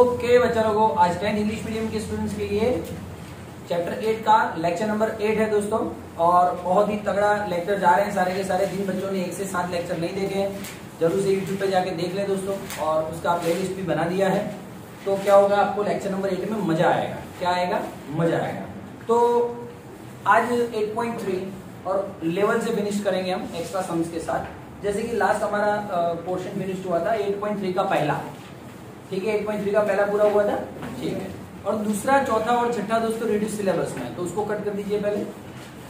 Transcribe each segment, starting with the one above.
Okay बच्चा लोगों आज टेंथ इंग्लिश मीडियम के स्टूडेंट्स के लिए चैप्टर एट का लेक्चर नंबर एट है दोस्तों। और बहुत ही तगड़ा लेक्चर जा रहे हैं सारे के सारे। दिन बच्चों ने एक से सात लेक्चर नहीं देखे हैं ज़रूर से यूट्यूब पे जाके देख ले दोस्तों। और उसका प्ले लिस्ट भी बना दिया है। तो क्या होगा, आपको लेक्चर नंबर एट में मज़ा आएगा। क्या आएगा? मज़ा आएगा। तो आज 8.3 और लेवल से फिनिश करेंगे हम एक्स्ट्रा सम्स के साथ। जैसे कि लास्ट हमारा पोर्शन फिनिश हुआ था 8.3 का पहला। ठीक है 8.3 का पहला पूरा हुआ था? ठीक है। और दूसरा, चौथा और छठा दोस्तों रिड्यूस सिलेबस में। तो उसको कट कर दीजिए पहले।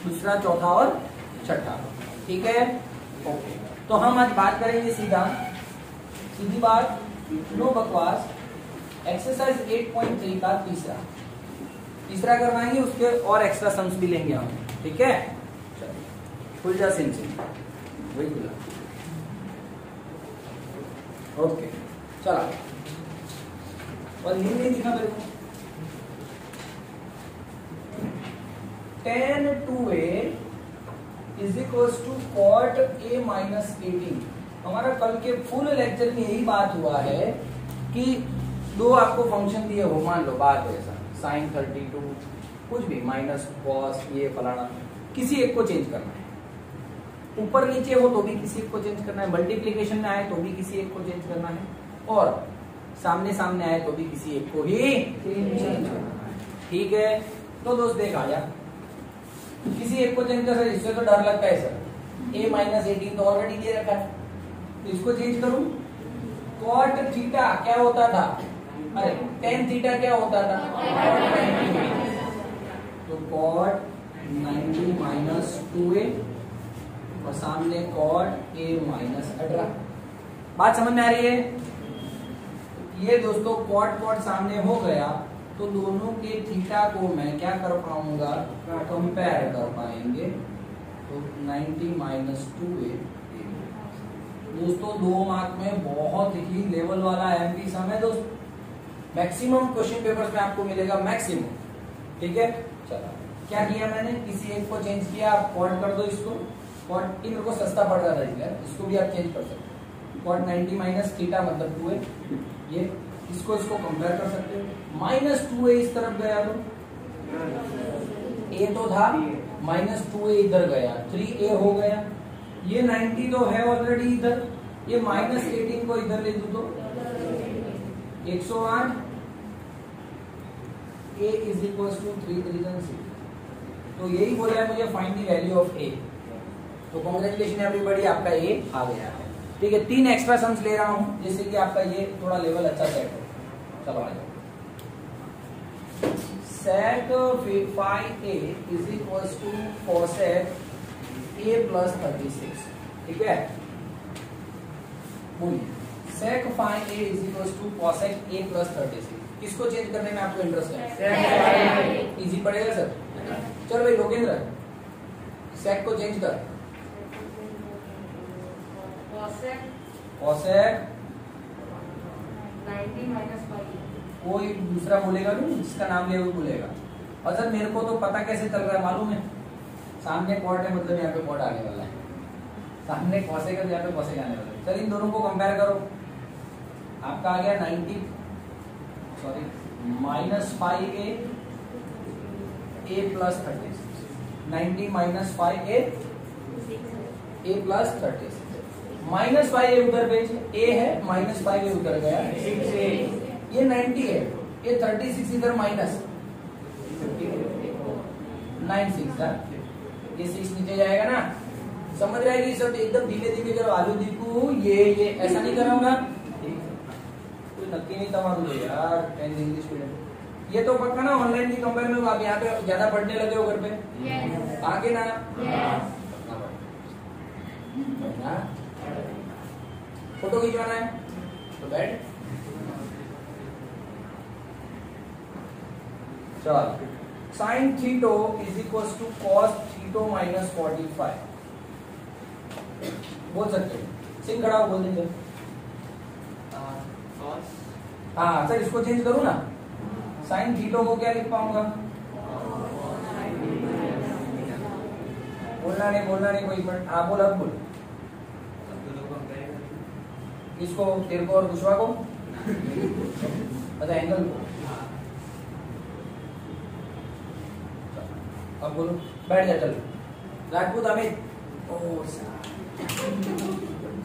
दूसरा, चौथा और छठा। ठीक है? ओके तो हम आज बात करेंगे सीधा। सीधी बात, नो बकवास। एक्सरसाइज 8.3 का तीसरा। तीसरा करवाएँगे, उसके और एक्स्ट्रा सम्स भी लेंगे हम। ठीक है? खुल जा सिम सिम वही खुला ओके चला। और ये नहीं दिखा मेरे को। Tan two A is equal to cot A minus eighteen हमारा कल के फुल लेक्चर में यही बात हुआ है कि दो आपको फ़ंक्शन दिए हो, मान लो बात है ऐसा। साइन थर्टी टू कुछ भी माइनस कॉस ये फलाना, किसी एक को चेंज करना है। ऊपर नीचे हो तो भी किसी एक को चेंज करना है मल्टीप्लीकेशन में आए तो भी किसी एक को चेंज करना है। और सामने सामने आए तो भी किसी एक को ही ठीक है। तो दोस्त देख आ जा। किसी एक को चेंज कर सर इससे तो डर लगता है सर। ए माइनस एटीन तो ऑलरेडी दे रखा है। तो इसको चेंज करूँ? कॉट थीटा क्या होता था? अरे टेन थीटा क्या होता था? तो कॉट 90 माइनस टू ए और सामने कॉट ए माइनस अठारह। बात समझ में आ रही है? ये दोस्तों कॉट कॉट सामने हो गया तो दोनों के थीटा को मैं क्या कर पाऊँगा? कंपेयर कर पाएँगे। तो 90 माइनस टू ए दोस्तों, दो मार्क में बहुत ही लेवल वाला एमपी सम है दोस्त। मैक्सिमम क्वेश्चन पेपर्स में आपको मिलेगा मैक्सिमम ठीक है? चलो। क्या किया मैंने? किसी एक को चेंज किया, आप कॉट कर दो इसको। कॉट मेरे को सस्ता पड़ रहा था इसको भी आप चेंज कर सकते हो। कॉट 90 माइनस थीटा मतलब टू है ये, इसको इसको कंपेयर कर सकते हो। माइनस टू ए इस तरफ़ गया तो? ए तो था माइनस टू ए इधर गया। थ्री ए हो गया। ये 90 तो है ऑलरेडी इधर। ये माइनस एटीन को इधर ले दू तो? 108 A is equal to three थ्रीजन six तो यही बोला है मुझे find the value of A तो कॉन्ग्रेचुलेशन एवरीबॉडी आपका ए आ गया। ठीक है तीन एक्स्ट्रा सम्स ले रहा हूँ जिससे कि आपका ये थोड़ा लेवल अच्छा सेट हो। चलो आ जाओ sec phi a is equals to cosec a plus 36 ठीक है? बोलिए। Sec phi a is equals to cosec a plus 36 किसको चेंज करने में आपको इंटरेस्ट है? इजी पड़ेगा सर चलो भाई लोकेंद्र। Sec को चेंज कर। Cosec 90 minus 5 कोई दूसरा बोलेगा नहीं जिसका नाम ले वो बोलेगा। और सर मेरे को तो पता कैसे चल रहा है मालूम है? सामने कॉट है मतलब यहाँ पे कॉट आने वाला है। सामने कौसे का यहाँ पे कौसे आने वाला है। चल इन दोनों को कंपेयर करो। आपका आ गया 90 sorry minus five A A plus thirty six ninety minus five A A plus thirty minus five A उधर भेज ए है माइनस फाइव ए उधर गया। सिक्स ए ये 90 है ये 36 इधर माइनस। नाइन सिक्स ये सिक्स नीचे जाएगा ना। समझ रहा है कि सब एकदम धीरे धीरे करो। आलू दीपू ये ये ऐसा नहीं कर हूँ ना कोई नक्की नहीं था यार टेंथ इंग्लिश स्टूडेंट ये तो पक्का ना ऑनलाइन की कंपेयर में आप यहाँ पे ज़्यादा पढ़ने लगे हो घर पे? आगे ना? फ़ोटो खिंचवाना है तो बैठ। चल। Sine theta is equal to cos theta minus forty five बोल सकते हो? सिंह खड़ा बोल दीजिए। हाँ सर इसको चेंज करूँ ना? साइन थीटो को क्या लिख पाऊँगा? बोलना नहीं बोलना नहीं कोई हाँ बोल अब बोल। इसको तेरे को और दूसरा को? मतलब एंगल को। अब बोलो, बैठ जा, चल। राजपूत, अमित।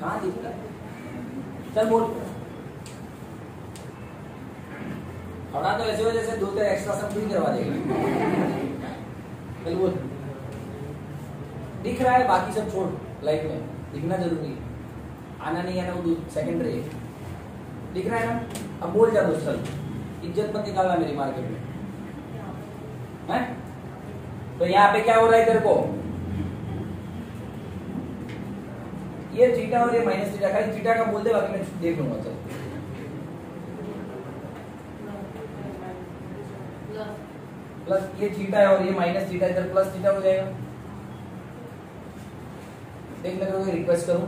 कहाँ दिखता है? चल, बोल। खड़ा तो ऐसे हो जैसे दो तेरे एक्स्ट्रा सब भी करवा देगा। चल, बोल। दिख रहा है, बाकी सब छोड़ लाइफ में। दिखना ज़रूरी है। आना नहीं आना वो सेकेंडरी दिख रहा। है ना? अब बोल जा दोस्त। इज़्ज़त मत निकालना मेरी मार्केट में। हैं? तो यहाँ पे क्या हो रहा है इधर को? ये थीटा और ये माइनस थीटा खाली थीटा का बोल दे, बाकी मैं देख लूँगा, चल। प्लस ये थीटा है और ये माइनस थीटा इधर प्लस थीटा हो जाएगा। देख मैं रिक्वेस्ट करूँ।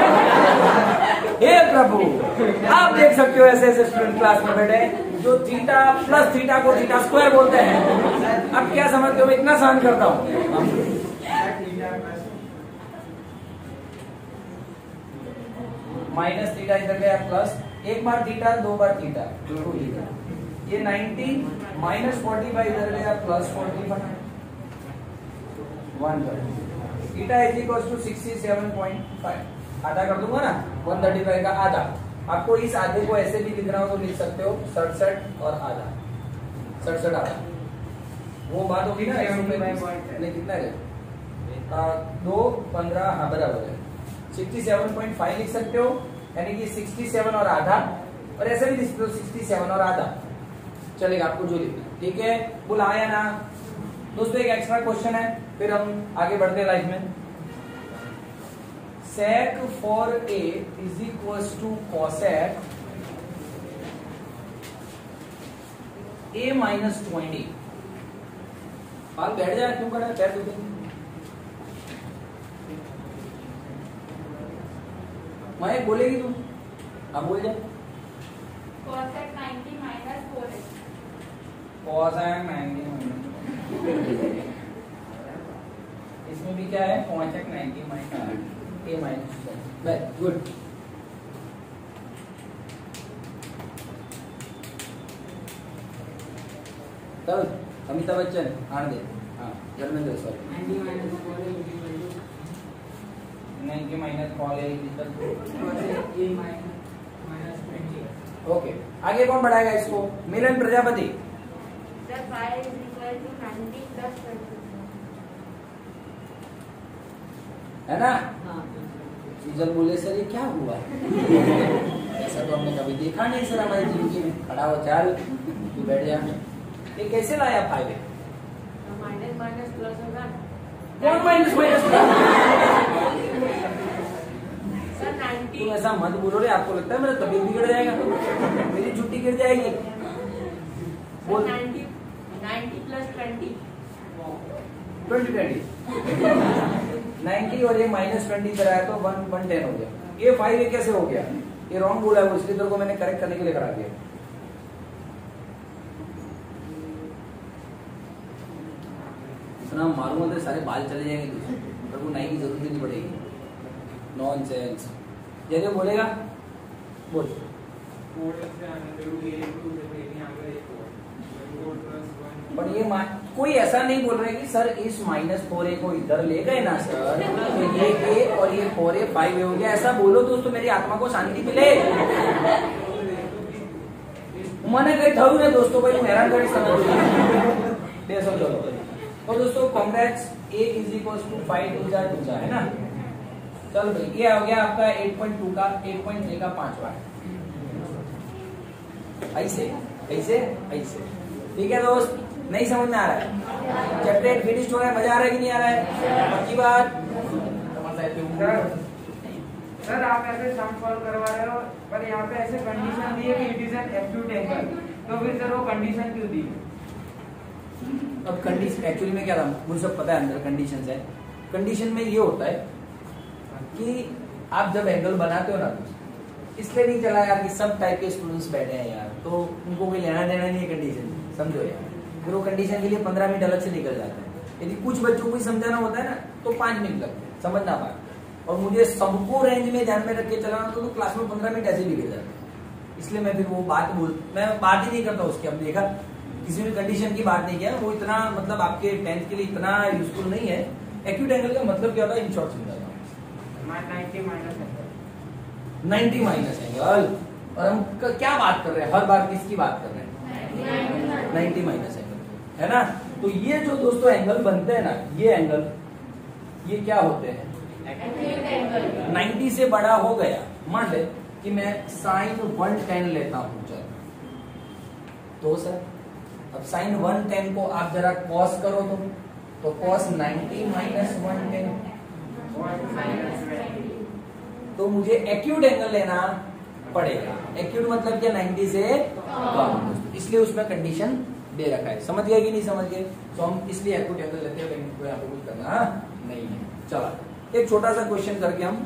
हे प्रभु, आप देख सकते हो ऐसे ऐसे स्टूडेंट क्लास में बैठे जो थीटा प्लस थीटा को थीटा स्क्वायर बोलते हैं। अब क्या समझते हो? मैं इतना सहन करता हूँ। माइनस थीटा इधर गया प्लस एक बार थीटा दो बार थीटा टू थीटा ये 90 माइनस फोर्टी फाइव इधर गया plus forty five one theta is equal to sixty seven point five आधा कर दूँगा ना वन थर्टी फाइव का आधा। आपको इस आधे को ऐसे भी लिखना हो तो लिख सकते हो सड़सठ और आधा। सड़सठ आधा। वो बात होगी ना एक रुपए नहीं कितना है? आ, दो पंद्रह हाँ बराबर है। सिक्सटी सेवन पॉइंट फाइव लिख सकते हो यानी कि सिक्सटी सेवन और आधा। और ऐसे भी लिख सकते हो सिक्सटी सेवन और आधा। चलेगा आपको जो लिखना। ठीक है? बोला आया ना? दोस्तों एक एक्स्ट्रा क्वेश्चन है फिर हम आगे बढ़ते हैं लाइफ में। sec for a is equals to cosec a minus 20 आप बैठ जाए क्यों करें बैठ देते मैं बोलेगी तुम आप बोल जाए इसमें भी क्या है? Cosec ninety minus a minus very good चल अमिताभ बच्चन आने दे. हाँ धर्मेंद्र सॉरी नाइनटी माइनस कॉल ओके आगे कौन बढ़ाएगा इसको? मिलन Prajapati. Sir, y is equal to 90 plus 20. है ना? सीज़न बोले सर ये क्या हुआ? ऐसा तो हमने कभी देखा नहीं सर हमारी ज़िंदगी में खड़ा हो चल तू बैठ जा। ये कैसे लाया होगा। कौन माइनस माइनस 90 तुम ऐसा मत बोलो रे आपको लगता है मेरा तबीयत बिगड़ जाएगा? मेरी छुट्टी गिर जाएगी। बोल। 90 90 plus 20 ट्वेंटी ट्वेंटी। नाइनटी और ये माइनस ट्वेंटी कराया तो वन वन टेन हो गया। ये फाइव ये कैसे हो गया? ये रॉन्ग बोला है इसलिए तेरे को मैंने करेक्ट करने के लिए करा दिया। इतना मारूँगा तो सारे बाल चले जाएँगे पर वो नाई की ज़रूरत नहीं पड़ेगी। नॉन सेंस जैसे बोलेगा बोल। पर ये मा- कोई ऐसा नहीं बोल रहा है कि सर इस माइनस फोर ए को इधर ले गए ना सर तो ये ए और ये फोर ए फाइव ए हो गया ऐसा बोलो दोस्तों मेरी आत्मा को शांति मिले મને કઈ થયું ને દોસ્તો ભાઈ હું હેરાન કરી શકું છું બે સમજો तो दोस्तों congrats A is equal to five two हजार टू है ना चलो भाई ये हो गया आपका 8.2 का 8.3 का पांचवा ऐसे ऐसे ऐसे ठीक है दोस्त नहीं समझ में आ रहा है। चैप्टर एट फिनिश हो रहा है मज़ा आ रहा है कि नहीं आ रहा है? पक्की बात। सर सर आप ऐसे सम सॉल्व करवा रहे हो पर यहाँ पे ऐसे कंडीशन दी है कि इट इज़ एन एंगल तो फिर सर वो कंडीशन क्यों दी? अब कंडीशन एक्चुअली में क्या था मुझे सब पता है अंदर कंडीशन है। कंडीशन में ये होता है कि आप जब एंगल बनाते हो ना इसलिए नहीं चला यार कि सब टाइप के स्टूडेंट्स बैठे हैं यार। तो उनको कोई लेना देना नहीं है कंडीशन समझो यार। वो कंडीशन के लिए पंद्रह मिनट अलग से निकल जाते हैं। यदि कुछ बच्चों को ही समझाना होता है ना तो पाँच मिनट लगते हैं। समझ ना पाए और मुझे सबको रेंज में ध्यान में रख के चलाना तो, तो क्लास में पंद्रह मिनट ऐसे निकल जाते हैं। इसलिए मैं फिर वो बात बोल मैं बात ही नहीं करता उसकी। अब देखा किसी भी कंडीशन की बात नहीं किया वो इतना मतलब आपके टेंथ के लिए इतना यूजफुल नहीं है। एक्यूट एंगल का मतलब क्या होता है। इन शॉर्ट समझाता हूँ। नाइन्टी माइनस एंगल और हम क्या बात कर रहे हैं? हर बार किसकी बात कर रहे हैं? 90 माइनस। है ना? तो ये जो दोस्तों एंगल बनते हैं ना, ये एंगल ये क्या होते हैं? 90 से बड़ा हो गया। मान ले कि मैं साइन 110 लेता हूँ, चल। तो सर, अब साइन 110 को आप जरा कॉस करो तो तो कॉस 90 माइनस 110 तो मुझे एक्यूट एंगल लेना पड़ेगा। एक्यूट मतलब क्या? 90 से कम। इसलिए उसमें कंडीशन दे रखा है। समझ गए कि नहीं समझ गए तो हम इसलिए आपको एंगल लेते हैं इनको यहाँ पे कुछ करना नहीं है। चलो, एक छोटा सा क्वेश्चन करके हम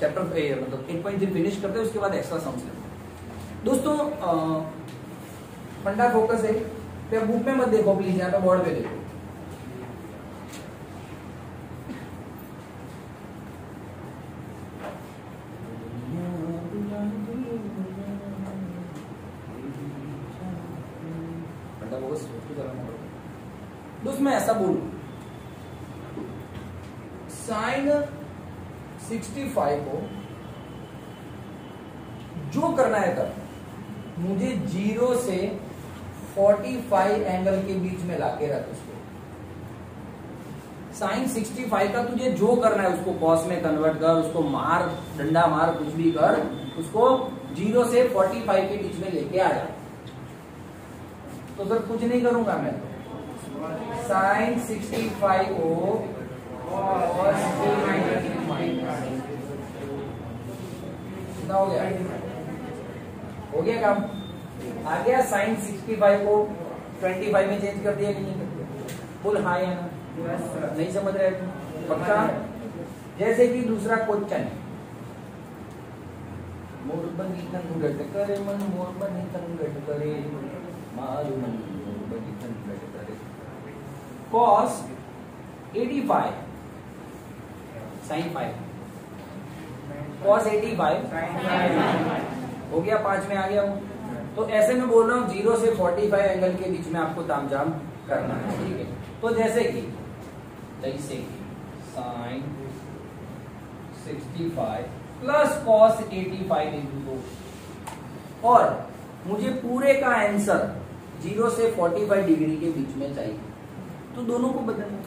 चैप्टर मतलब एक पॉइंट थ्री फिनिश करते हैं, उसके बाद एक्स्ट्रा समझ लेते हैं। दोस्तों फंडा फोकस है। बुक में मत देखो प्लीज़ यहाँ पे बोर्ड पे देखो फंडा फोकस उसको चलाना पड़ेगा दोस्त मैं ऐसा बोलूँ साइन 65 को जो करना है कर। मुझे ज़ीरो से 45 एंगल के बीच में लाके रख उसको। साइन 65 का तुझे जो करना है उसको कॉस में कन्वर्ट कर, उसको मार, डंडा मार, कुछ भी कर, उसको ज़ीरो से 45 के बीच में लेके आ जा। तो सर कुछ नहीं करूँगा मैं। साइन 65 को cos कितना हो गया हो गया काम। आ गया साइन 65 को 25 में चेंज कर दिया कि नहीं कर दिया? बोल हाँ या ना। नहीं समझ रहे पक्का? जैसे कि दूसरा क्वेश्चन मोर बनी तंगट करे मन मोर बनी तंगट करे। मारू मन मोर बनी तंगट करे। Cos 85 sin 5 cos 85 हो गया पाँच में आ गया हूँ तो ऐसे में बोल रहा हूँ ज़ीरो से 45 एंगल के बीच में आपको तामझाम करना है ठीक है? तो जैसे कि जैसे कि साइन 65 प्लस कॉस 85 इंटू दो और मुझे पूरे का आंसर ज़ीरो से 45 डिग्री के बीच में चाहिए। तो दोनों को बदलना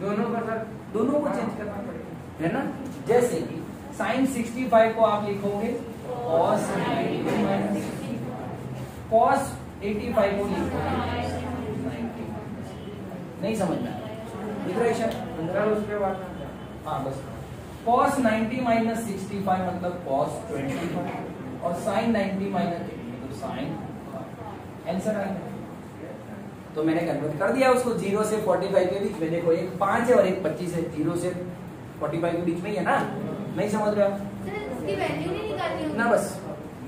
दोनों का सर दोनों को चेंज करना पड़ेगा। है ना? जैसे कि साइन 65 को आप लिखोगे cos 90 minus cos 85 को लिखोगे। नहीं समझ में रहा है। उसके बाद हाँ बस। cos 90 माइनस 65 मतलब cos 25 और sin 90 माइनस मतलब sin आंसर आ गया तो मैंने कन्वर्ट कर दिया उसको ज़ीरो से 45 के बीच में देखो एक पाँच है और एक पच्चीस है। ज़ीरो से 45 के बीच में ही है ना? नहीं समझ रहे उसकी वैल्यू नहीं निकालनी होगी। ना बस।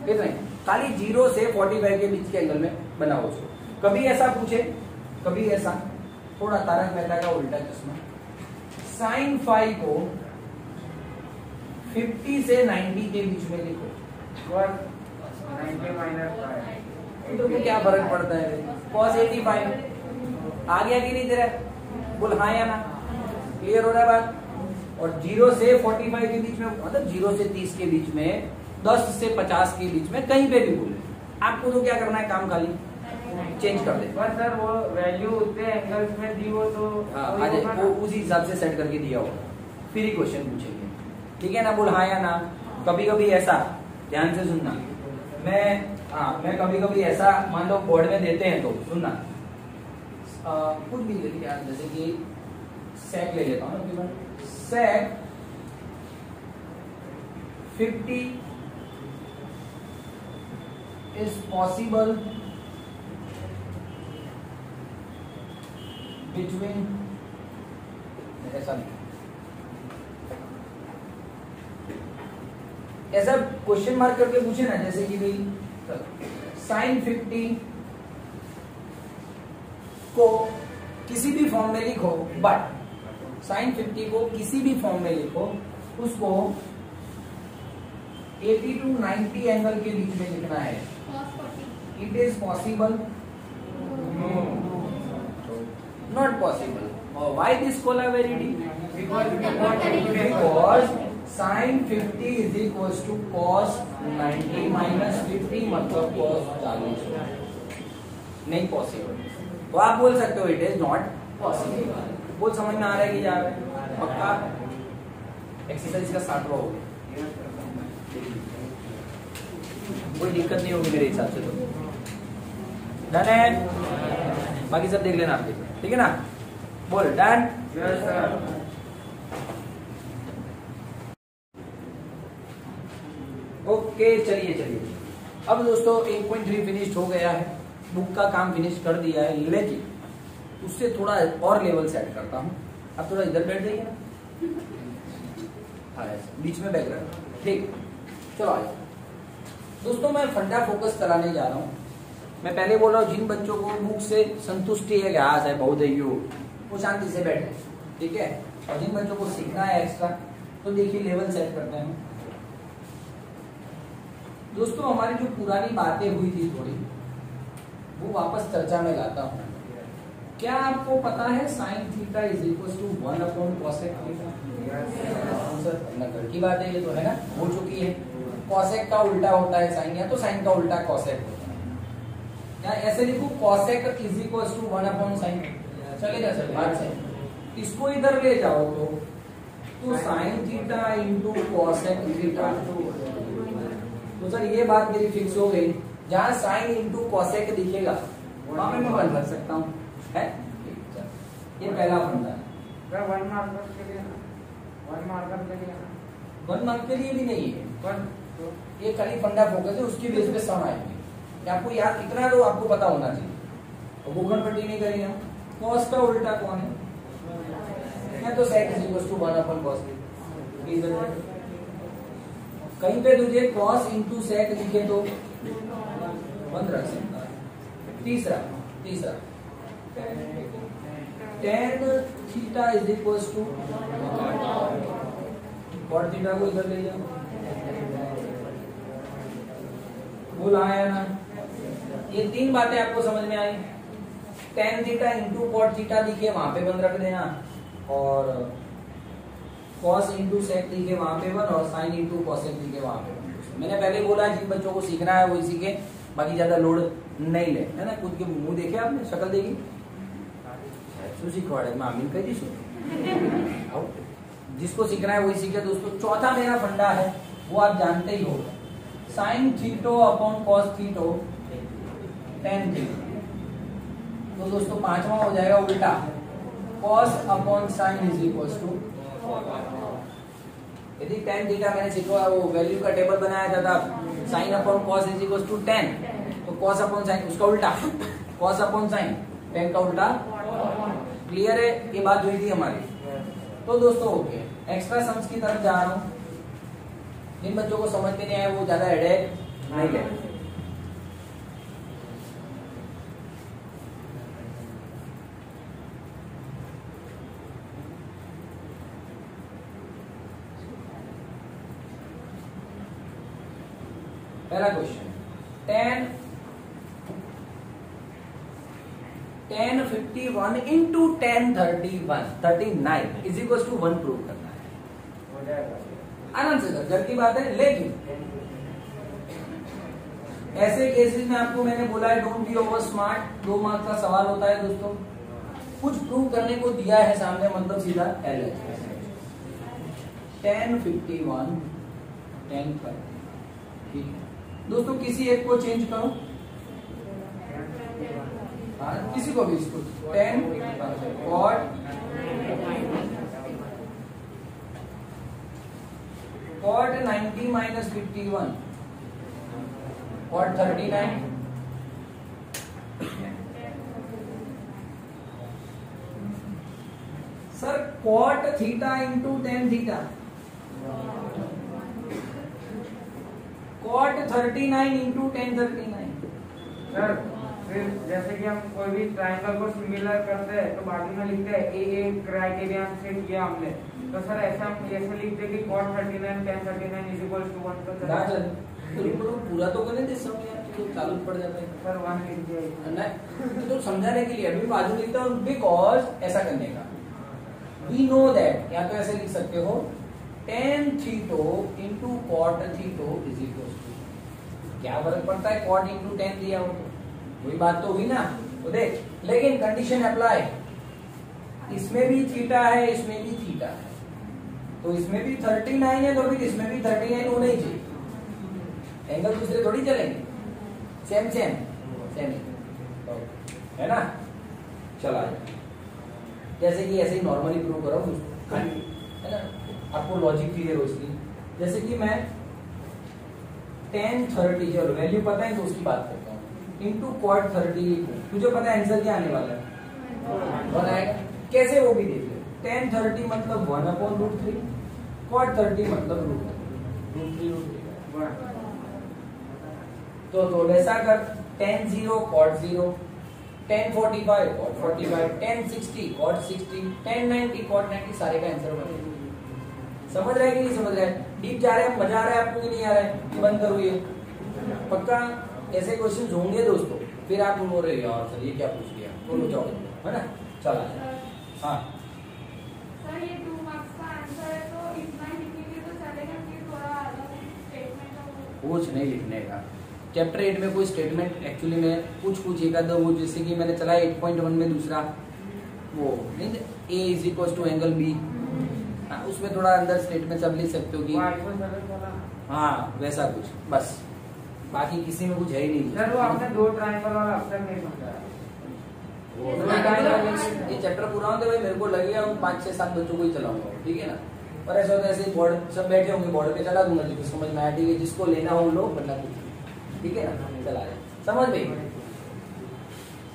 इतना ही खाली ज़ीरो से 45 के बीच के एंगल में बनाओ उसको। कभी ऐसा पूछे? कभी ऐसा? थोड़ा तारक मेहता का उल्टा चश्मा। साइन फाइव को 50 से 90 के बीच में लिखो। Cos 90 माइनस 5 तो क्या फ़र्क पड़ता है? Cos 85 आ गया कि नहीं तेरा बोल हाँ या ना? क्लियर हो रहा है बात? और ज़ीरो से 45 के बीच में मतलब ज़ीरो से 30 के बीच में 10 से 50 के बीच में कहीं पे भी बोले आपको तो क्या करना है काम खाली? चेंज कर दे। बस सर वो वैल्यू उतने एंगल्स में दी हो तो हाँ, आ वो उसी हिसाब से सेट करके दिया होगा। फिर ही क्वेश्चन पूछेंगे। ठीक है ना बोल हाँ या ना? कभी कभी ऐसा ध्यान से सुनना। मैं हाँ मैं कभी कभी ऐसा मान लो बोर्ड में देते हैं तो सुनना। आ, कुछ भी जैसे कि सेक ले लेता हूँ सेट 50 इज़ पॉसिबल बिटवीन ऐसा नहीं। ऐसा क्वेश्चन मार्क करके पूछे ना, जैसे कि भाई साइन फिफ्टी को किसी भी फॉर्म में लिखो बट साइन फिफ्टी को किसी भी फॉर्म में लिखो, उसको 80 टू 90 एंगल के बीच में लिखना है। It is possible not possible why this कोलावेरिटी because sine 50 is equal to cos 90 minus 50 मतलब कॉस 40 नहीं पॉसिबल तो आप बोल सकते हो इट इज़ नॉट पॉसिबल बोल समझ में आ रहा है कि जा रहा है पक्का एक्सरसाइज का सातवा हो गया। कोई दिक्कत नहीं होगी मेरे हिसाब से तो। डन है? बाकी सब देख लेना आप ठीक है ना? बोल डन? ओके चलिए चलिए। अब दोस्तों 1.3 फिनिश हो गया है। बुक का काम फिनिश कर दिया है लेकिन उससे थोड़ा और लेवल सेट करता हूँ। अब थोड़ा इधर बैठ जाइए ना। हाँ बीच में बैकग्राउंड ठीक। चलो आइए दोस्तों, मैं फंडा फोकस कराने जा रहा हूँ। मैं पहले बोल रहा हूँ, जिन बच्चों को बुक से संतुष्टि है कि हाँ बहुत वो शांति से बैठे। ठीक है? और जिन बच्चों को सीखना है एक्स्ट्रा तो देखिए लेवल सेट करते हैं। दोस्तों, हमारी जो पुरानी बातें हुई थी थोड़ी, वो वापस चर्चा में लाता हूँ। क्या आपको पता है sine theta is equal to one upon cosec theta घर की बात है ये तो है ना हो चुकी है। कॉसेक का उल्टा होता है साइन या तो साइन का उल्टा कॉसेक होता है। या ऐसे लिखो? Cosec is equal to one upon sine. चलेगा सर बात से इसको इधर ले जाओ तो तो sine theta into cosec theta तो सर ये बात मेरी फिक्स हो गई। जहाँ साइन इंटू कॉसेक दिखेगा वहाँ मैं भर सकता हूँ। है? ये पहला फंडा है। वन मार्कर के लिए वन मार्कर के लिए वन मार्क के लिए भी नहीं है। तो ये खाली फंडा फोकस है उसकी बेस पे सम आएँगे आपको याद इतना तो आपको पता होना चाहिए। और भूखंड पट्टी नहीं करेंगे। हम कॉस का उल्टा कौन है? मैं तो sec is equal to upon cos कहीं पे तुझे कॉस इंटू सेक दिखे तो? वन रख सकता है तीसरा तीसरा। Tan theta is equal to cot theta को इधर ले जाओ। बोल आया ना। ये तीन बातें आपको समझ में आई। Tan theta into cot theta दिखे वहाँ पे वन रख देना। और कॉस इंटू सेक लिखे, वहाँ पे वन और साइन इंटू कॉसेक दिखे वहाँ पे मैंने पहले बोला, जिन बच्चों को सीखना है वो सीखे बाकी ज़्यादा लोड नहीं ले। है ना? खुद के मुँह देखे आपने? शक्ल देखी? શું શીખવાડે મામી કઈ દઈશું આવો. जिसको सीखना है वही सीखे दोस्तों चौथा मेरा फंडा है वो आप जानते ही हो sine theta upon cos theta tan theta तो दोस्तों पांचवा हो जाएगा उल्टा cos upon sine is equal to यदि टेन थीटा मैंने सीखा वो वैल्यू का टेबल बनाया था तब sine upon cos is equal to tan तो कॉस अपॉन साइन उसका उल्टा कॉस अपॉन साइन टेन का उल्टा क्लियर है? ये बात हुई थी हमारी। तो दोस्तों ओके एक्स्ट्रा सम्स की तरफ़ जा रहा हूँ। जिन बच्चों को समझ में नहीं आया, वो ज़्यादा हेडेक नहीं ले पहला question tan tan fifty one into tan thirty one thirty nine is equal to one prove करना है। हो जाएगा आनंद से कर घर की बात है लेकिन ऐसे केसेस में आपको मैंने बोला है डोंट बी ओवर स्मार्ट दो मार्क्स का सवाल होता है दोस्तों। कुछ प्रूव करने को दिया है सामने मतलब सीधा L H tan fifty one tan ठीक है। दोस्तों किसी एक को चेंज करो। किसी को भी इसको टेन और cot 90 minus fifty one cot thirty nine. Sir cot theta into tan theta cot thirty nine into tan thirty nine sir फिर जैसे कि हम कोई भी ट्रायंगल को सिमिलर करते हैं तो बाजू में लिखते हैं ए ए क्राइटेरिया से किया हमने। तो सर ऐसा हम ऐसे लिखते कि cot 39 tan 39 is equals to 1 तो सर तो पूरा तो करने दे सब यार तो चालू पड़ जाता है। सर 1 लिख दिया नहीं तो समझाने के लिए अभी बाजू लिखता हूँ बिकॉज़ ऐसा करने का। वी नो दैट या तो ऐसे लिख सकते हो tan theta cot theta is equal to क्या फ़र्क पड़ता है इंटू टेन दिया हो तो? वही बात तो हुई ना। तो देख लेकिन कंडीशन अप्लाई इसमें भी थीटा है इसमें भी थीटा है। तो इसमें भी थर्टी नाइन है तो फिर इसमें भी थर्टी नाइन होना ही चाहिए। एंगल दूसरे थोड़ी चलेंगे। सेम सेम सेम है ना? चला जैसे कि ऐसे ही नॉर्मली प्रूव करो उसको है। ना? आपको लॉजिक क्लियर हो इसकी। जैसे कि मैं टेन थर्टी चलो वैल्यू पता है तो उसकी बात करता हूँ इंटू कॉट थर्टी तुझे पता है आंसर क्या आने वाला है? वन आएगा कैसे वो भी देख ले। टेन थर्टी मतलब one upon root three cot thirty मतलब root root three root three तो तो वैसा कर tan zero cot zero tan forty five cot forty five tan sixty cot sixty tan ninety cot ninety सारे का answer बनेगा समझ रहे हैं कि नहीं समझ रहे? हैं डीप जा रहे हैं, मज़ा आ रहा है, आपको कि नहीं आ रहा है? बंद करो ये। पक्का? ऐसे क्वेश्चन होंगे दोस्तों। फिर आप बोल रहे हो यार सर ये क्या पूछ लिया? बोलो जाओ है ना? चला। हाँ। सर ये का आंसर है तो ही तो चलेगा कि थोड़ा अलग स्टेटमेंट कुछ नहीं लिखने का। चैप्टर एट में कोई स्टेटमेंट एक्चुअली में कुछ कुछ एक आधा वो जैसे कि मैंने चला एट पॉइंट वन में दूसरा। वो नहीं A is equal to angle B उसमें थोड़ा अंदर स्टेटमेंट सब लिख सकते हो कि हाँ वैसा कुछ बस। बाकी किसी में कुछ है ही नहीं। सर वो आपने दो ट्रायंगल वाला अक्षर नहीं तो हूँ, ये चैप्टर पूरा होते भाई मेरे को लगेगा उन पाँच छह सात बच्चों को ही चलाऊँगा ठीक है ना? पर ऐसा होता है ऐसे बोर्ड सब बैठे होंगे बोर्ड पे चला दूँगा जिसको समझ में आया ठीक है जिसको लेना हो लो वरना कुछ नहीं। ठीक है ना? चला जाए समझ में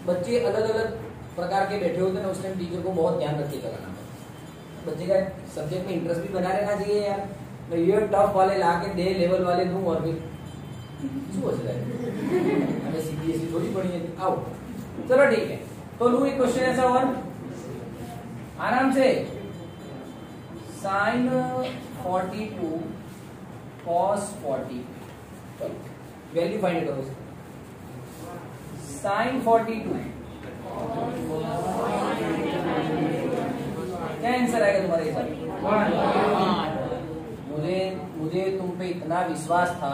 बच्चे अलग अलग प्रकार के बैठे होते हैं ना उस टाइम टीचर को बहुत ध्यान रख के चलाना पड़ता बच्चे का सब्जेक्ट में इंटरेस्ट भी बना रहना चाहिए यार। मैं ये टफ वाले ला के दे लेवल वाले दूँ और फिर हमें सीबीएसई थोड़ी पढ़ी है आओ चलो ठीक है तो लू एक क्वेश्चन ऐसा और आराम से साइन 42 कॉस 40 चलो वैल्यू फाइंड करो साइन 42 क्या आंसर आएगा तुम्हारे हिसाब मुझे मुझे तुम पे इतना विश्वास था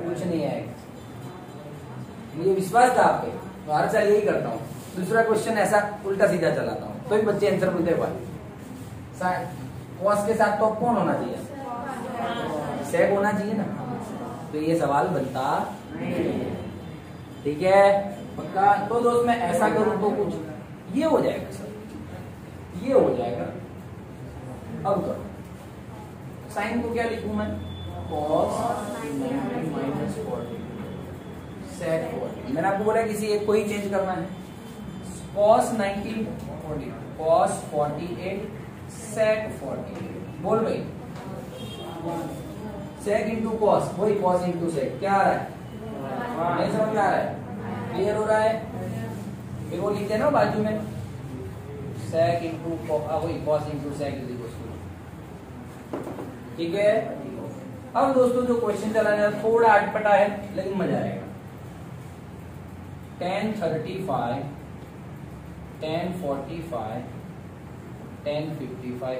कुछ नहीं आएगा। मुझे विश्वास था आप तो हर साल यही करता हूँ। दूसरा क्वेश्चन ऐसा उल्टा सीधा चलाता हूँ। तो ही बच्चे आंसर बोलते कॉस के साथ तो कौन होना चाहिए? सेक होना चाहिए ना? तो ये सवाल बनता ठीक है? पक्का? तो दोस्त, मैं ऐसा करूँ तो कुछ ये हो जाएगा सर। ये हो जाएगा। अब करो। साइन को क्या लिखूं मैं? Cos माइनस सेक फोर्टी मैंने आपको बोला किसी एक को ही चेंज करना है। Cos 90 40 cos 48 sec 48 बोल भाई। Sec इंटू cos वही cos इंटू sec. क्या आ रहा है? नहीं समझ में आ रहा है। क्लियर हो रहा है? फिर वो लिखते हैं ना बाजू में। Sec इंटू वही cos इंटू टू ठीक है? अब दोस्तों जो क्वेश्चन चला जाए, थोड़ा अटपटा है, लेकिन मज़ा आएगा। Tan thirty five tan forty five tan fifty five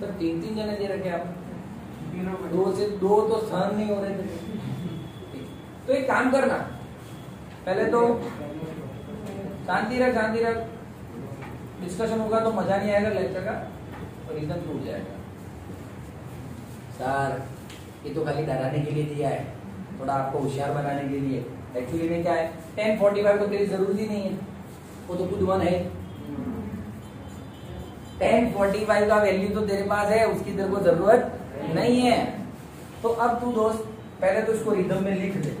sir तीन तीन जने दे रखे आप। दो से, दो तो सहन नहीं हो रहे थे। तो एक काम करना। पहले तो शांति रख शांति रख। डिस्कशन होगा तो मज़ा नहीं आएगा लेक्चर का। और एकदम टूट जाएगा। सर ये तो खाली डराने के लिए दिया है। थोड़ा आपको होशियार बनाने के लिए। एक्चुअली में क्या है? टेन फोर्टी फाइव को तेरी ज़रूरत ही नहीं है। वो तो खुद वन है। टेन फोर्टी फाइव का वैल्यू तो तेरे पास है उसकी तेरे को ज़रूरत नहीं है। तो अब तू दोस्त पहले तो इसको रिदम में लिख दे।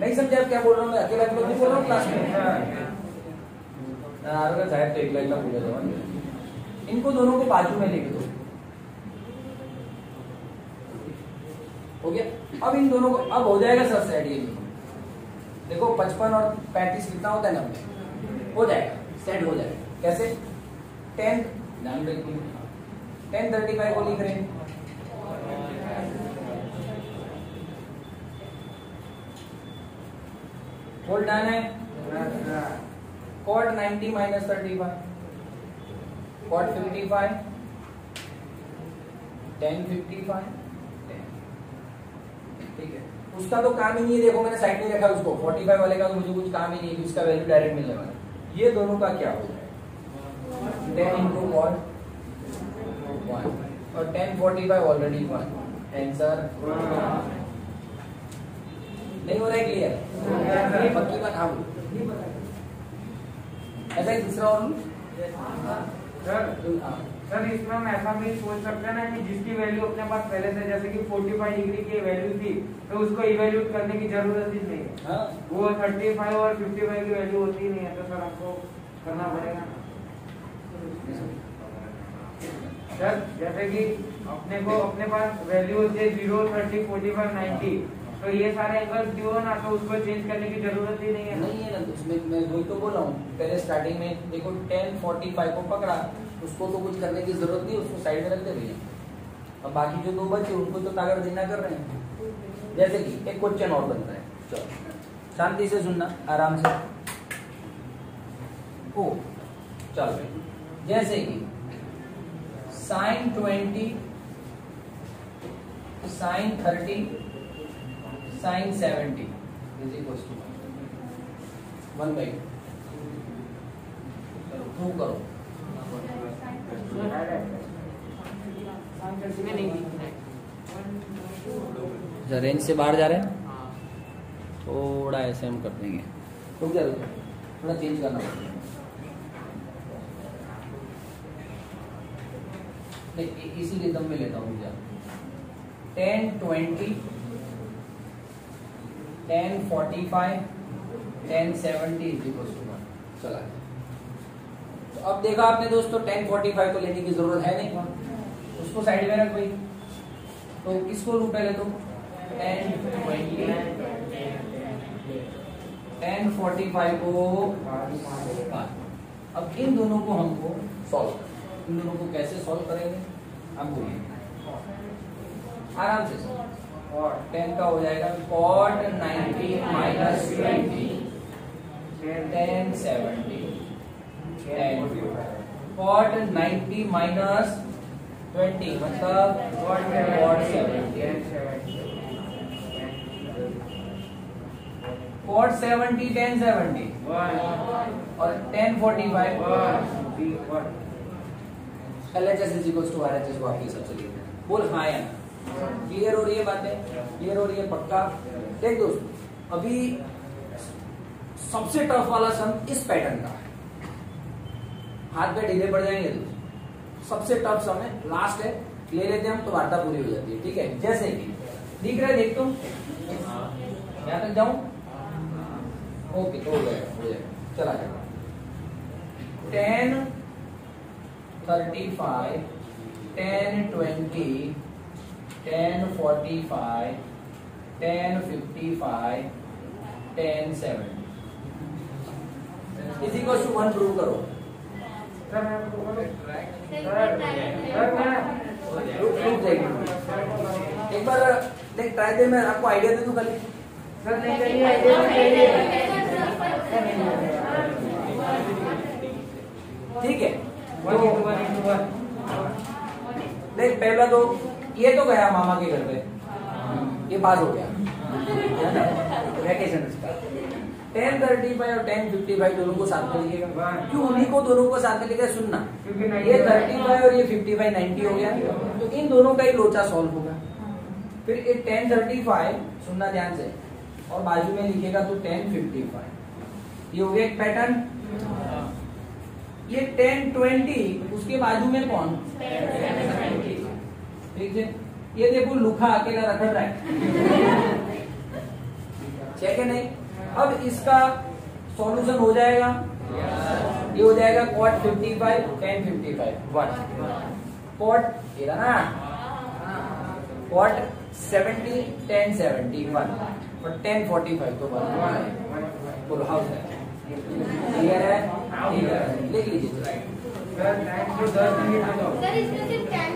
नहीं समझे आप क्या बोल रहा हूँ मैं? अकेला अकेला नहीं बोल रहा हूँ क्लास में? अरे साहब तो एकला एकला बोले तो इनको दोनों को बाजू में लिख दो। हो गया? अब इन दोनों को, अब हो जाएगा सर सेट ये देखो, पचपन और पैंतीस कितना होता है नब्बे? हो जाएगा, सेट हो जाएगा। कैसे? टेन टेन थर्टी फाइव को लिख रहे हैं। होल्ड डन है। Cot 90 minus thirty five cot fifty five tan fifty five ठीक है। उसका तो काम ही नहीं है देखो मैंने साइड में रखा उसको। 45 वाले का तो मुझे कुछ काम ही नहीं है उसका वैल्यू डायरेक्ट मिलने वाला। है। ये दोनों का क्या हो जाएगा टेन इंटू कॉट वन और tan forty five already one answer नहीं हो रहा है क्लियर पक्की बात हाँ। ऐसा ही दूसरा और सर। इसमें हम ऐसा भी सोच सकते हैं ना कि जिसकी वैल्यू अपने पास पहले से जैसे कि 45 डिग्री की वैल्यू थी तो उसको इवेल्यूट करने की ज़रूरत ही नहीं है। हाँ। वो 35 और 55 की वैल्यू होती ही नहीं है तो सर हमको करना पड़ेगा सर जैसे कि अपने को अपने पास वैल्यू होती है zero thirty forty five ninety तो ये सारे एंगल्स दियो ना तो उसको चेंज करने की ज़रूरत ही नहीं है। नहीं है ना उसमें मैं वही तो बोल रहा हूँ। पहले स्टार्टिंग में देखो टेन फोर्टी फाइव को पकड़ा। उसको तो कुछ करने की ज़रूरत नहीं, उसको साइड में रख दे भैया। अब बाकी जो दो बचे, उनको तो ताकत देना कर रहे हैं। जैसे कि एक क्वेश्चन और बनता है। चलो। शांति से सुनना, आराम से। ओ चल। जैसे कि sine twenty sine thirty sine seventy is equal to one. By करो। अच्छा, रेंज से बाहर जा रहे हैं? थोड़ा ऐसे हम कर देंगे। रुक जा रुक थोड़ा चेंज करना पड़ेगा। इसी रिदम में लेता हूँ tan twenty tan forty five tan seventy is equal to one चला तो अब देखा आपने दोस्तों टेन फोर्टी फाइव को लेने की ज़रूरत है नहीं। उसको साइड में रख भाई। तो किसको लू पहले तो tan twenty tan forty five को अब इन दोनों को हमको सॉल्व इन दोनों को कैसे सॉल्व करेंगे? आप बोलिए। आराम से। और टेन का हो जाएगा cot ninety minus twenty tan seventy cot ninety minus twenty मतलब cot seventy cot seventy tan seventy और tan forty five L H S is equal to R H S को बोल हाँ या ना? क्लियर हो रही है बातें? क्लियर हो रही है पक्का? देख दोस्तों, अभी सबसे टफ वाला सम इस पैटर्न का है। हाथ पे ढीले पड़ जाएँगे दोस्तों। सबसे टफ सम है लास्ट है, ले लेते हैं हम तो वार्ता पूरी हो जाती है, ठीक है? जैसे कि, दिख रहा है, देख तुम? यहाँ तक जाऊँ? ओके, हो जाएगा हो जाएगा चला जाएगा tan thirty five tan twenty tan forty five tan fifty five tan seventy इसी को वन प्रूव करो? एक बार देख ट्राई दे मैं आपको आइडिया दे दूँ खाली सर नहीं चाहिए आइडिया ठीक है देख पहला तो ये तो गया मामा के घर पे। ये पास हो गया। वैकेशन टेन थर्टी फाइव और टेन फिफ्टी फाइव दोनों को साथ में लिखेगा क्यों? उन्हीं को दोनों को साथ में लिखा सुनना। ये थर्टी फाइव और ये फिफ्टी फाइव नाइन्टी हो गया। तो इन दोनों का ही लोचा सॉल्व होगा। फिर ये टेन थर्टी फाइव सुनना ध्यान से। और बाजू में लिखेगा तो टेन फिफ्टी फाइव ये हो गया एक पैटर्न ये टेन ट्वेंटी उसके बाजू में कौन? ठीक है? ये देखो लुखा अकेला रखड़ रहा है। ठीक है नहीं? अब इसका सॉल्यूशन हो जाएगा। ये हो जाएगा कॉट 55 tan 55 वन कॉट ये ना? कॉट 70 tan 70 वन और tan 45 तो वन फुल हाउस है। क्लियर है? ठीक है। लिख लीजिए। सर टाइम को दस मिनट दो सर इसमें सिर्फ़ टेन